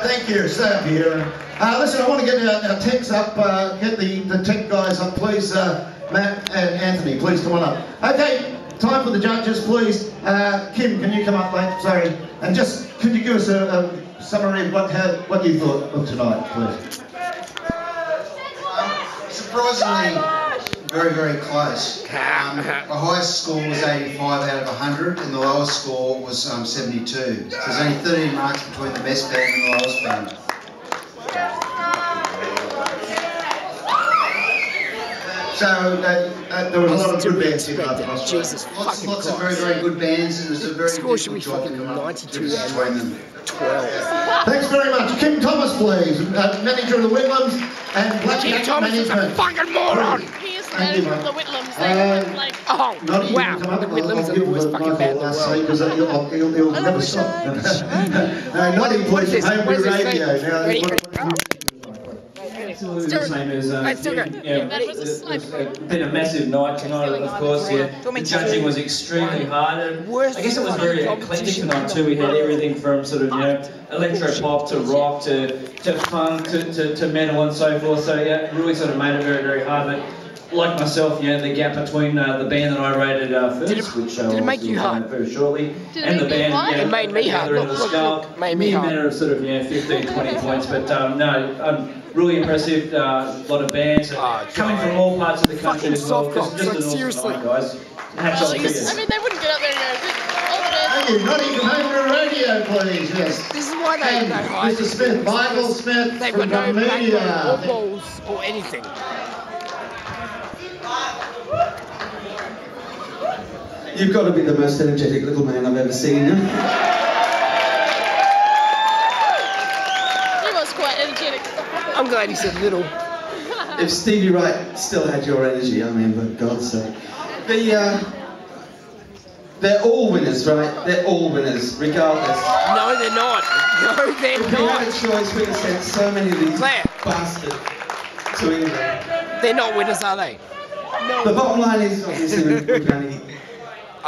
Thank you, up here. Uh, listen, I want to get our, our techs up, uh, get the, the tech guys up, please. Uh, Matt and Anthony, please come on up. Okay, time for the judges, please. Uh, Kim, can you come up, mate? Sorry. And just, could you give us a, a summary of what, how, what you thought of tonight, please? surprisingly, very, very close. Um, the highest score was 85 out of 100, and the lowest score was um, 72. So there's only 13 marks between the best band and the lowest band. So uh, uh, there was a lot of good bands here last night. Jesus Lots, lots of very, very good bands, and there's a very Score should be fucking to come up 92 with between them. 12. Thanks very much. Kim Thomas, please, uh, manager of the Whitlam's and Black Cat Thomas is a fucking moron! He the Thank you, manager of mate. the Whitlams. Uh, like Oh, Not wow. even come up, The I'll- Whitlams are the worst the fucking band in the last world. because he'll, he'll, he'll I never wish stop. Uh, Noddy, What please, is this? from What is Homebrew? Radio. Now, Ready? what- Absolutely the same as um, It's still yeah, good. yeah, That was a it's slight- it's been a massive night tonight, of course. Yeah, the judging was extremely hard, and I guess it was very eclectic tonight too. We had everything from sort of you know electro pop to rock to to funk to, to, to metal and so forth. So yeah, it really sort of made it very very hard. But like myself, you know, the gap between uh, the band that I rated uh, first, Did it- which uh, did it make you will hard? come very shortly, Did it and the band, hard? you know, It made me hard. Together Look, look, skull, look, made me me and hard. Matt are sort of you know 15, 20 points, but um, no, um, really impressive. A uh, lot of bands Oh, coming from all parts of the country Fucking as well. Just, just like, an awesome seriously. night, guys. Hats off to I mean, they wouldn't get up there and go, all the Thank you. Noddy from Homebrew Radio, please. Yes. This is why they And don't hide. Mr. Smith, Michael Smith They've from got no the or media. balls or anything. You've got to be the most energetic little man I've ever seen. He was quite energetic. I'm glad he said little. If Stevie Wright still had your energy, I mean, for God's sake. The, uh, they're all winners, right? They're all winners, regardless. No, they're not. No, they're If we had a not. choice, we'd have sent so many of these Claire. bastards to England. They're not winners, are they? No. The bottom line is, obviously, we we can only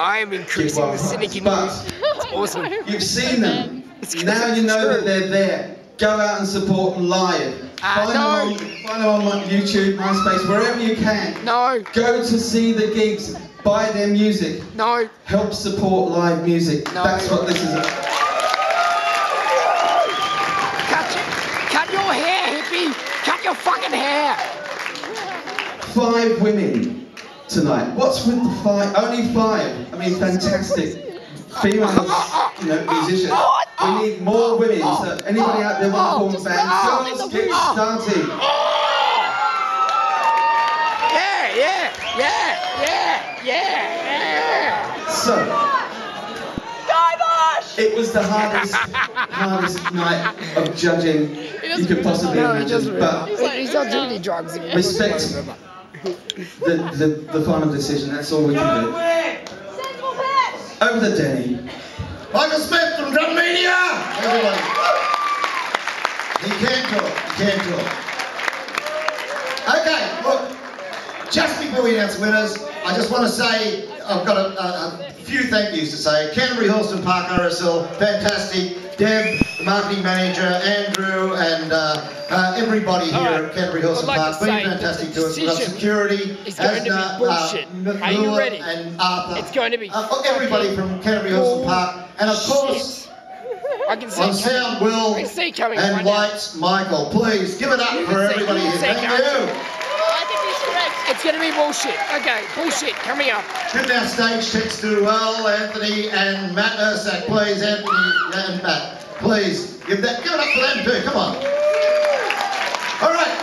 I am increasing the cynic in you. But It's awesome. you've seen them. It's 'cause Now you know true. that they're there. Go out and support uh, them live. Find, no. them on, find them on YouTube, MySpace, wherever you can. No, Go to see the gigs. Buy their music. no. Help support live music. No. That's what this is. Cut, cut your hair, hippie. Cut your fucking hair. Five women tonight. What's with the five? Only five. I mean, fantastic. Female, you know, musicians. We need more women. So anybody out there want to form a band? Girls, get started. Yeah, yeah, yeah, yeah, yeah, So, it was the hardest, hardest night of judging you could possibly yeah. No, he imagine. doesn't But. He's not doing any drugs. He Respect. Doesn't remember. the, the, the final decision, that's all we can do. Over the Denny. Michael Smith from Drum Media. Everybody. He can talk. He can talk. Okay, look. Just before we announce winners, I just want to say I've got a, a, a few thank yous to say. Canterbury Hurlstone Park RSL, fantastic. Deb, the marketing manager, Andrew, and uh, uh, everybody here right. at Canterbury Hills like Park, been fantastic to us. We've got security, is going to be Asna, bullshit. Uh, Are you ready? And Arthur. It's going to be Uh, everybody from Canterbury Hurlstone Park, and of course. I can see On sound, Will see coming and lights, Michael. Please give it up You for everybody here. Thank you. I think he's correct. It's going to be bullshit. Okay, bullshit coming up. Give our stage checks to Well, Anthony, and Matt. Please, Anthony and Matt. Please give that. Give it up for them too. Come on. All right.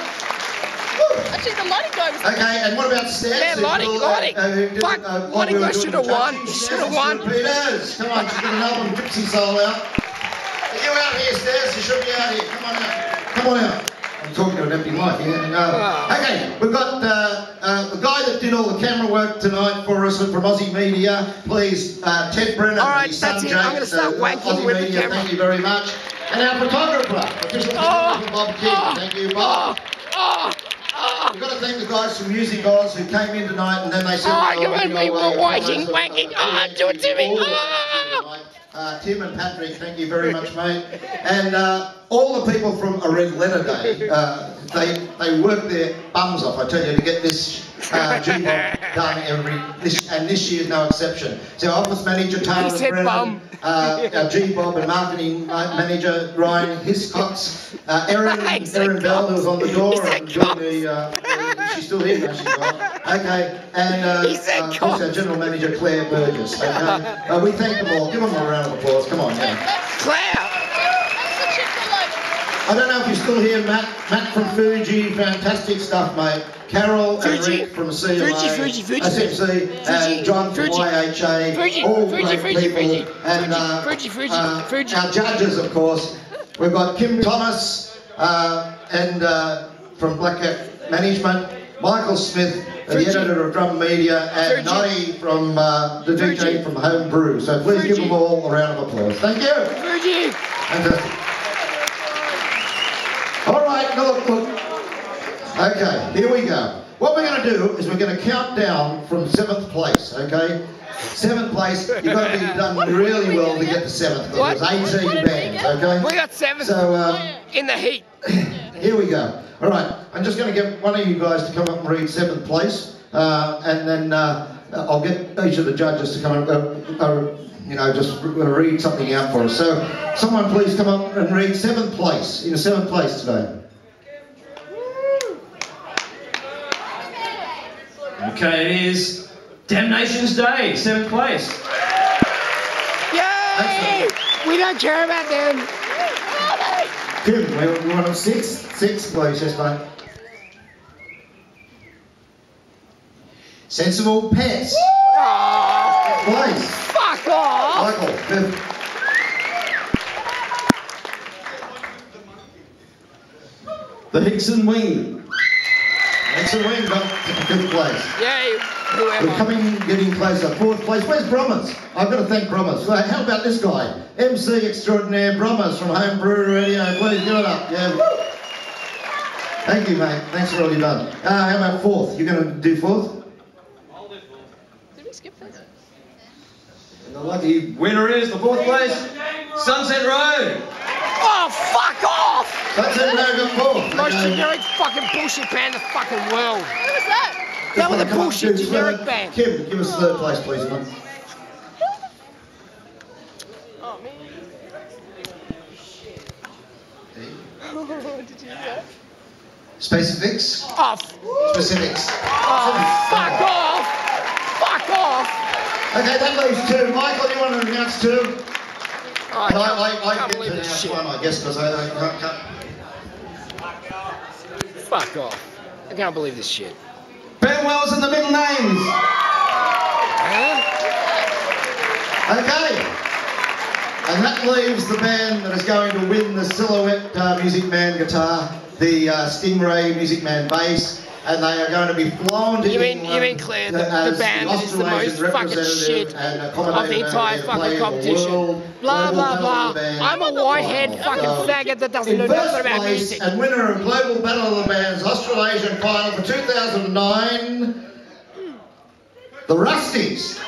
Woo. Actually, the lighting guy was Okay, and what about Stan? Yeah, Lottie, Lottie. Fuck, uh, Lottie we Guy should've the won. judging. Should've won. Peters. Come on, she's got an album, Gypsy Soul out. Are you out here, Stairs? You should be out here. Come on out. Come on out. I'm talking to an empty mic here. Uh, okay, we've got uh, uh, the guy that did all the camera work tonight for us from Aussie Media. Please, uh, Ted Brennan. All right, son that's it. James, I'm gonna start uh, wanking Aussie with the Media, camera. Thank you very much. And our photographer, official Oh, Bob King. oh, Thank you, Bob. Oh, oh, We've got to thank the guys from Music Oz who came in tonight and then they said, Oh, "Oh, you and me were uh, wanking, uh, wanking. uh, Oh, do it to me. Uh, Tim and Patrick, thank you very much, mate. And uh, all the people from A Red Letter Day, uh, they they work their bums off, I tell you, to get this uh, G-Bob done every, this, and this year's no exception. So office manager Tara He said Brennan, bum. uh, our G-Bob and marketing manager Ryan Hiscox, uh, Erin, Erin Bell, who was on the door and doing the, uh, uh, she's still here, no, she's not. Okay, and uh, uh, of course our general manager Claire Burgess. Okay, uh, we thank them all. Give them a round of applause. Come on, yeah. Claire! That's the chip for like. I don't know if you're still here, Matt. Matt from Fuji, fantastic stuff, mate. Carol and Rick from CLA, Fuji, Fuji, Fuji. SFC, Fuji. and John from Fuji. YHA, Fuji, all Fuji, great Fuji, people. Fuji. And uh, Fuji, Fuji, uh, Fuji. our judges, of course. We've got Kim Thomas uh, and uh, from Black Cat Management, Michael Smith, uh, the editor of Drum Media, and Fuji. Noddy from uh, the DJ from Home Brew. So please give them all a round of applause. Thank you. Fuji! Fantastic. All right, now look, look. Okay, here we go. What we're going to do is we're going to count down from seventh place, okay? Seventh place, you've got to be done really well to get to seventh. What? There's 18 bands, okay? We got seven So, um, in the heat. here we go. All right, I'm just going to get one of you guys to come up and read seventh place, uh, and then uh, I'll get each of the judges to come up, uh, uh, you know, just read something out for us. So, someone please come up and read seventh place, in seventh place today. Okay, it is Damnation's Day, seventh place. Yay! We don't care about them. Tim, we we want a sixth, sixth place, yes, mate. Sensible pets. Aw, Place, fuck off! Michael, fifth. The Hickson Wing. That's a win, got fifth place. Yay, We're coming, getting closer. Fourth place. Where's Brommers? I've got to thank Brommers. Well, How about this guy? MC extraordinaire Brommers from Home Brew Radio. Please give it up. Yeah. woo. Thank you, mate. Thanks for all you've done. Uh, how about fourth? You're going to do fourth? I'll do fourth. Did we skip this? And the lucky winner is the fourth place, Sunset Road. Oh, fuck off! That's it. Now got fourth. Most Okay. generic fucking bullshit band in the fucking world. What was that? That was a Come on, bullshit generic third. band. Kim, give us third place, please, man. Oh, me. Did you do that? Specifics. Oh, f- Specifics. oh, fuck off! Fuck off! Okay, that leaves two. Michael, do you want to announce two? I can't, I, I can't get to believe this shit. one, I guess, because I, I can't, can't. Fuck off. I can't believe this shit. Ben Wells and the middle names. Huh? Okay. And that leaves the band that is going to win the Silhouette uh, Music Man guitar, the uh, Stingray Music Man bass, and they are going to be flown to You mean- you mean, Claire, the- the band is the most fucking shit of the entire fucking player of the competition. world, Blah, blah, blah. of the band. I'm a whitehead uh, fucking So, faggot that doesn't know nothing about place music. and winner of Global Battle of the Bands Australasian final for 2009, the Rusties.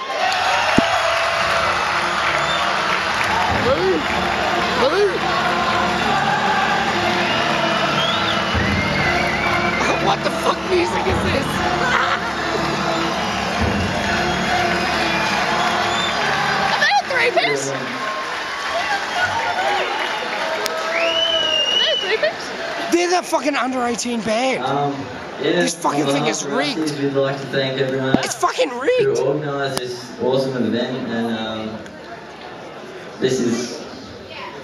Piece? Fucking under 18 band. Um, yeah, This fucking on thing is rigged. We'd like to thank everyone It's fucking who rigged. organised this awesome event, and um, this is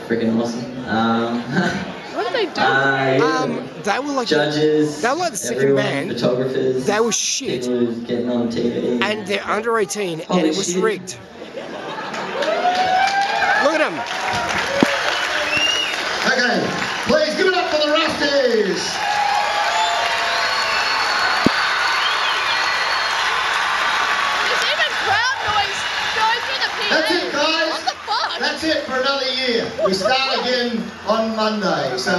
freaking awesome. Um, What did they do? uh, yeah, Um, they were like, judges, they were like the second everyone, band. photographers, they were shit. people who's getting on TV, And they're under 18 and it was shit. rigged. Look at them. Okay, please give it up for the Rusties. There's even crowd noise going through the PA. That's it, guys. What the fuck? That's it for another year. We start again on Monday. So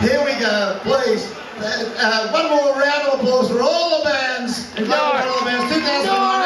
here we go. Please, uh, uh, one more round of applause for all the bands in No. Battle of the Bands 2009.